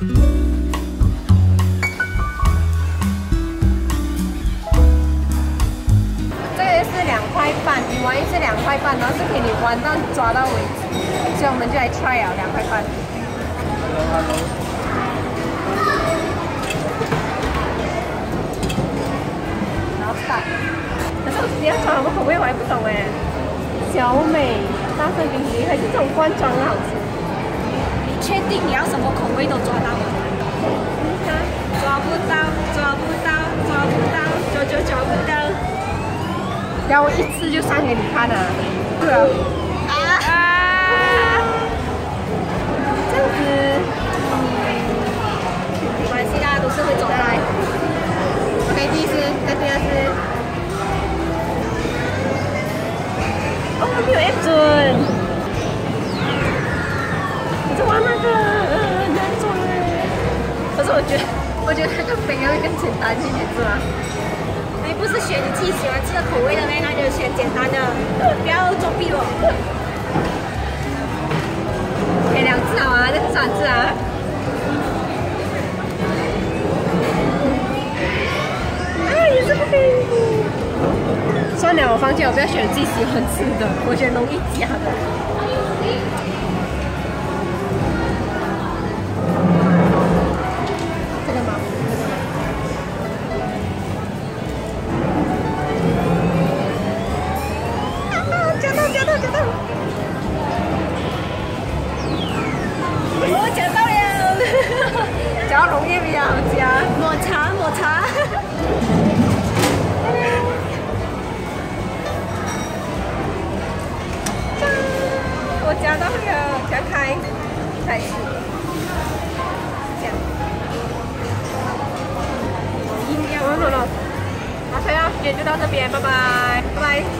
这个是两块半，你玩一次两块半，然后是可以你玩到抓到为止，所以我们就来 try 啊，两块半。然后 start，可是我今天装什么口味我还不懂哎。小美大蒜冰淇淋还是这种罐装的好吃？确定你要什么口味都抓到吗？抓不到，抓不到，抓不到，抓就抓不到。要我一次就上给你看啊。对啊。啊！这样子，没关系啦，都是会走的。，OK，第一次，再第二次。哦，没有 A 准。可是我觉得，我觉得那个饼要更简单一点，是吗？你不是选你自己喜欢吃的口味的咩？那就选简单的，不要作弊哦。给两次好啊？这是三次啊。啊，也是不可以。算了，我放弃，我不要选自己喜欢吃的，我选容易夹的。加到了，加开，开始，这样。一样，好了，好，OK 啊，今天就到这边，拜拜，拜拜。